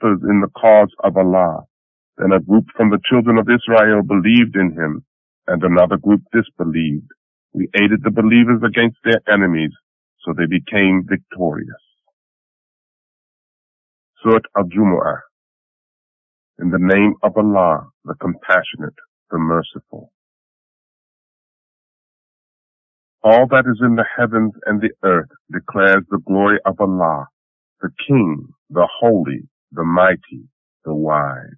in the cause of Allah. Then a group from the children of Israel believed in him, and another group disbelieved. We aided the believers against their enemies, so they became victorious. Surat al-Jumu'ah. In the name of Allah, the compassionate, the merciful. All that is in the heavens and the earth declares the glory of Allah, the King, the Holy, the Mighty, the Wise.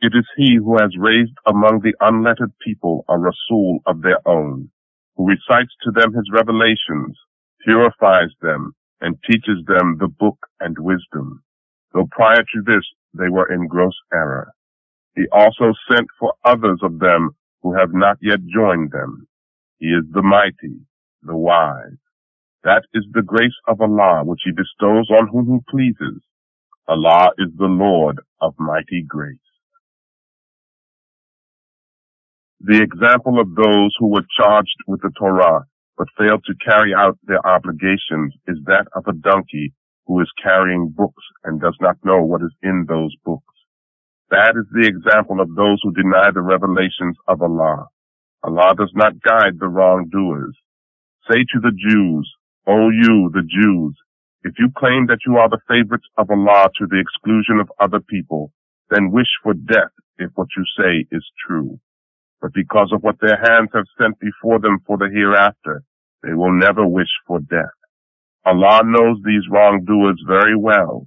It is he who has raised among the unlettered people a Rasul of their own, who recites to them his revelations, purifies them, and teaches them the book and wisdom, though prior to this they were in gross error. He also sent for others of them who have not yet joined them. He is the mighty, the wise. That is the grace of Allah which He bestows on whom He pleases. Allah is the Lord of mighty grace. The example of those who were charged with the Torah but failed to carry out their obligations is that of a donkey who is carrying books and does not know what is in those books. That is the example of those who deny the revelations of Allah. Allah does not guide the wrongdoers. Say to the Jews, O you, the Jews, if you claim that you are the favorites of Allah to the exclusion of other people, then wish for death if what you say is true. But because of what their hands have sent before them for the hereafter, they will never wish for death. Allah knows these wrongdoers very well.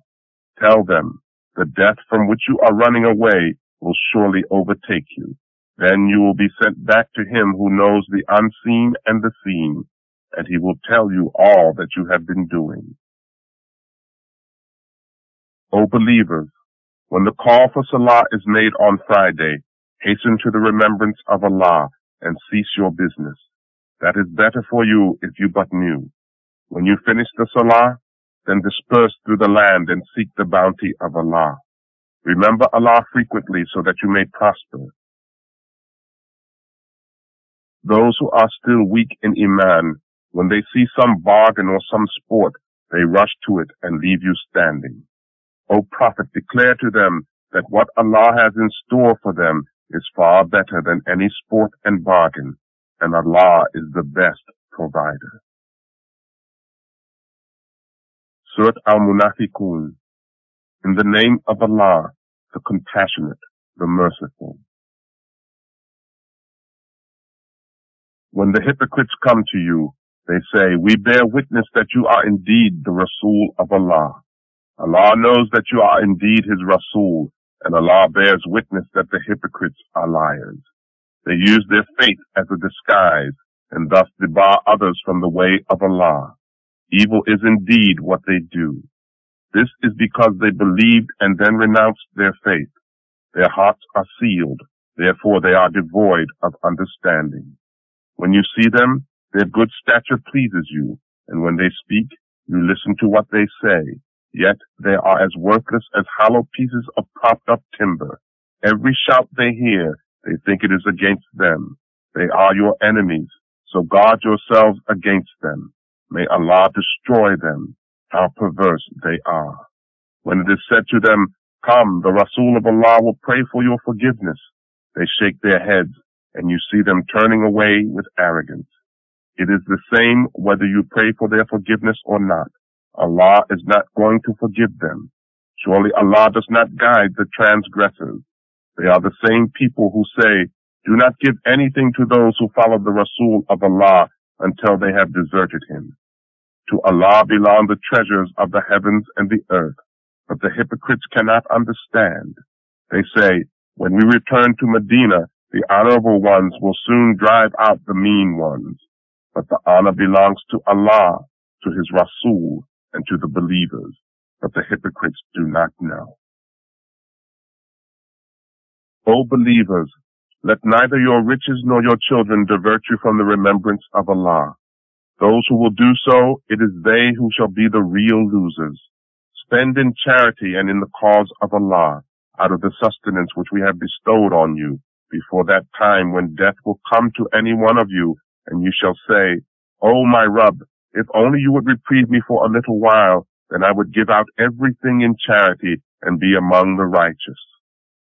Tell them, the death from which you are running away will surely overtake you. Then you will be sent back to him who knows the unseen and the seen, and he will tell you all that you have been doing. O believers, when the call for Salah is made on Friday, hasten to the remembrance of Allah and cease your business. That is better for you if you but knew. When you finish the Salah, then disperse through the land and seek the bounty of Allah. Remember Allah frequently so that you may prosper. Those who are still weak in Iman, when they see some bargain or some sport, they rush to it and leave you standing. O Prophet, declare to them that what Allah has in store for them is far better than any sport and bargain, and Allah is the best provider. Surat Al-Munafiqun. In the name of Allah, the compassionate, the merciful. When the hypocrites come to you, they say, we bear witness that you are indeed the Rasul of Allah. Allah knows that you are indeed his Rasul, and Allah bears witness that the hypocrites are liars. They use their faith as a disguise, and thus debar others from the way of Allah. Evil is indeed what they do. This is because they believed and then renounced their faith. Their hearts are sealed, therefore they are devoid of understanding. When you see them, their good stature pleases you, and when they speak, you listen to what they say. Yet they are as worthless as hollow pieces of propped up timber. Every shout they hear, they think it is against them. They are your enemies, so guard yourselves against them. May Allah destroy them. How perverse they are. When it is said to them, Come, the Rasul of Allah will pray for your forgiveness. They shake their heads, and you see them turning away with arrogance. It is the same whether you pray for their forgiveness or not. Allah is not going to forgive them. Surely Allah does not guide the transgressors. They are the same people who say, do not give anything to those who follow the Rasul of Allah until they have deserted him. To Allah belong the treasures of the heavens and the earth, but the hypocrites cannot understand. They say, when we return to Medina, the honorable ones will soon drive out the mean ones. But the honor belongs to Allah, to His Rasul, and to the believers, but the hypocrites do not know. O believers, let neither your riches nor your children divert you from the remembrance of Allah. Those who will do so, it is they who shall be the real losers. Spend in charity and in the cause of Allah, out of the sustenance which we have bestowed on you, before that time when death will come to any one of you, and you shall say, O my Rabb, If only you would reprieve me for a little while, then I would give out everything in charity and be among the righteous.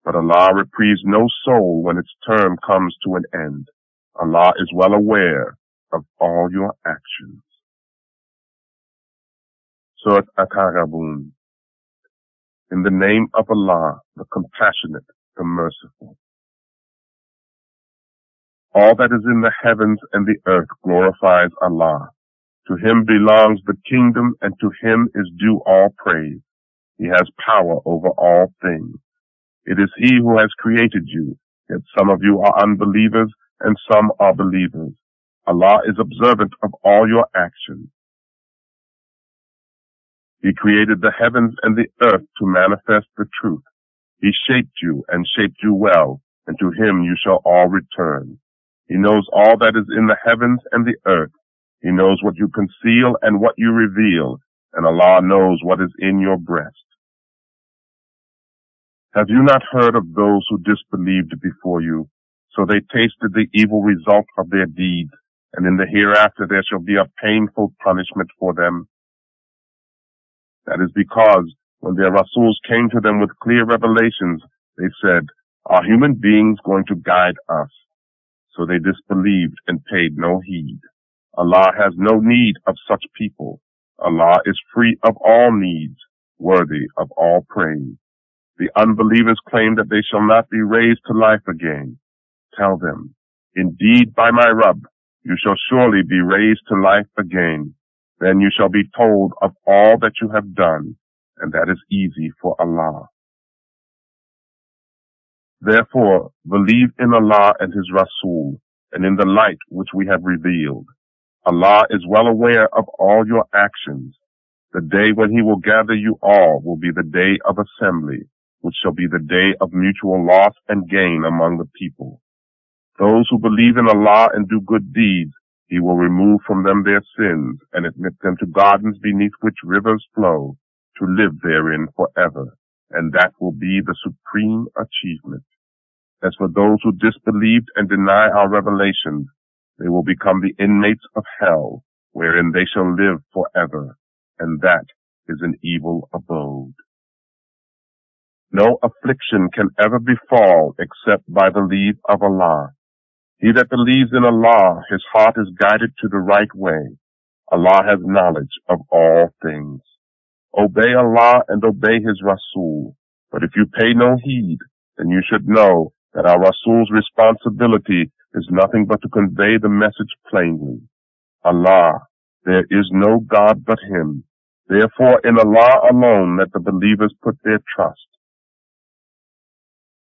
But Allah reprieves no soul when its term comes to an end. Allah is well aware of all your actions. Surat At-Taghabun. In the name of Allah, the compassionate, the merciful. All that is in the heavens and the earth glorifies Allah. To him belongs the kingdom and to him is due all praise. He has power over all things. It is he who has created you, yet some of you are unbelievers and some are believers. Allah is observant of all your actions. He created the heavens and the earth to manifest the truth. He shaped you and shaped you well, and to him you shall all return. He knows all that is in the heavens and the earth. He knows what you conceal and what you reveal, and Allah knows what is in your breast. Have you not heard of those who disbelieved before you? So they tasted the evil result of their deeds, and in the hereafter there shall be a painful punishment for them. That is because when their Rasuls came to them with clear revelations, they said, are human beings going to guide us? So they disbelieved and paid no heed. Allah has no need of such people. Allah is free of all needs, worthy of all praise. The unbelievers claim that they shall not be raised to life again. Tell them, indeed by my Rabb, you shall surely be raised to life again. Then you shall be told of all that you have done, and that is easy for Allah. Therefore, believe in Allah and His Rasul, and in the light which we have revealed. Allah is well aware of all your actions. The day when He will gather you all will be the day of assembly, which shall be the day of mutual loss and gain among the people. Those who believe in Allah and do good deeds, He will remove from them their sins and admit them to gardens beneath which rivers flow, to live therein forever, and that will be the supreme achievement. As for those who disbelieved and deny our revelation, they will become the inmates of hell, wherein they shall live forever, and that is an evil abode. No affliction can ever befall except by the leave of Allah. He that believes in Allah, his heart is guided to the right way. Allah has knowledge of all things. Obey Allah and obey His Rasul. But if you pay no heed, then you should know that our Rasul's responsibility is nothing but to convey the message plainly. Allah, there is no God but Him. Therefore, in Allah alone let the believers put their trust.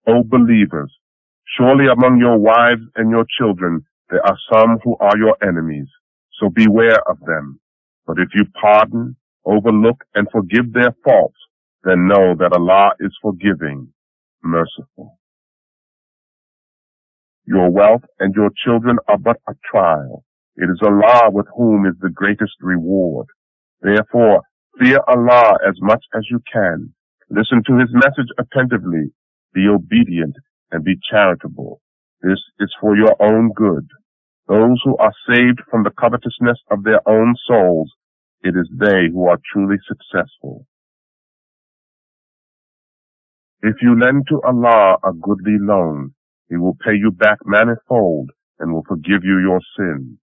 O believers, surely among your wives and your children there are some who are your enemies, so beware of them. But if you pardon, overlook, and forgive their faults, then know that Allah is forgiving, merciful. Your wealth and your children are but a trial. It is Allah with whom is the greatest reward. Therefore, fear Allah as much as you can. Listen to His message attentively be obedient and be charitable. This is for your own good. Those who are saved from the covetousness of their own souls, it is they who are truly successful. If you lend to Allah a goodly loan, He will pay you back manifold and will forgive you your sins.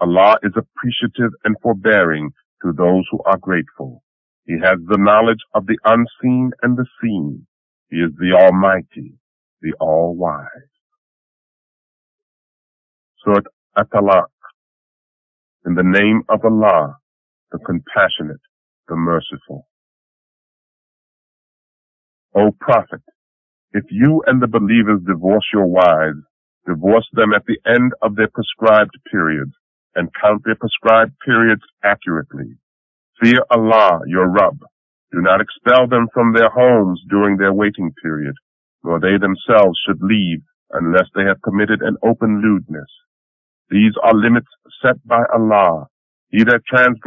Allah is appreciative and forbearing to those who are grateful. He has the knowledge of the unseen and the seen. He is the Almighty, the All-Wise. Surat At-Talaq. In the name of Allah, the Compassionate, the Merciful. O Prophet, if you and the believers divorce your wives, divorce them at the end of their prescribed periods and count their prescribed periods accurately. Fear Allah, your Rabb, do not expel them from their homes during their waiting period, nor they themselves should leave unless they have committed an open lewdness. These are limits set by Allah. He that transgresses